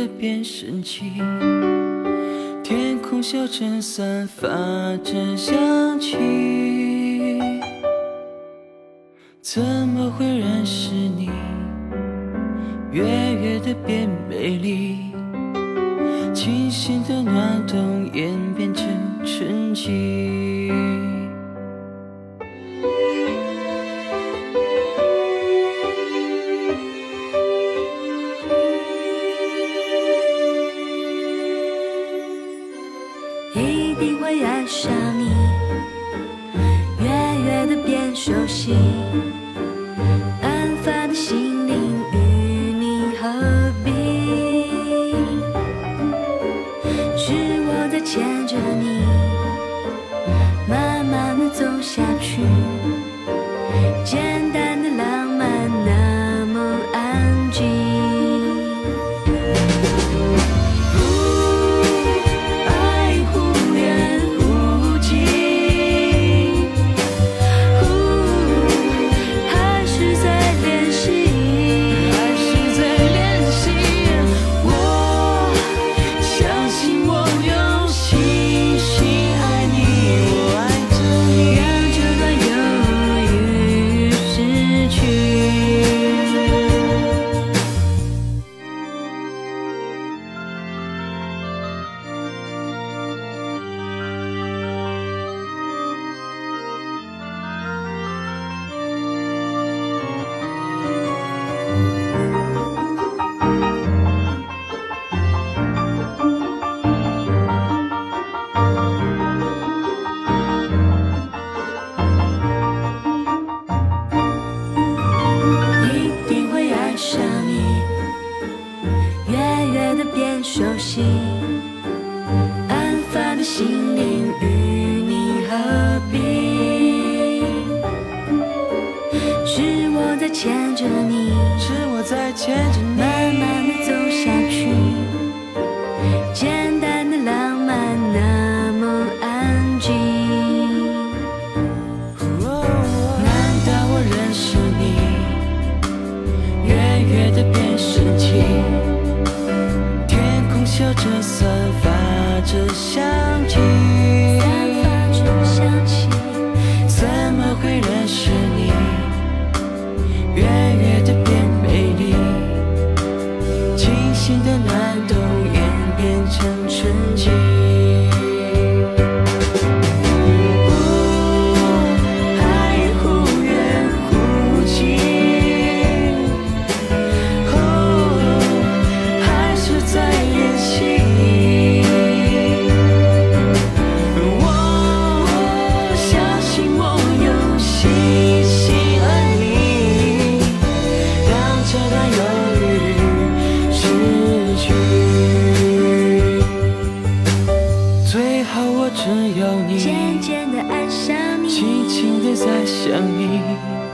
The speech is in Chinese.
的变神奇。天空小镇散发着香气，怎么会认识你？月月的变美丽，清新的暖冬演变成春季。一定会爱上你，远远的变熟悉，安发的心灵与你何必？是我在牵着你，慢慢的走下去，坚牵着你，是我在牵着你，慢慢心的暖冬。在想你。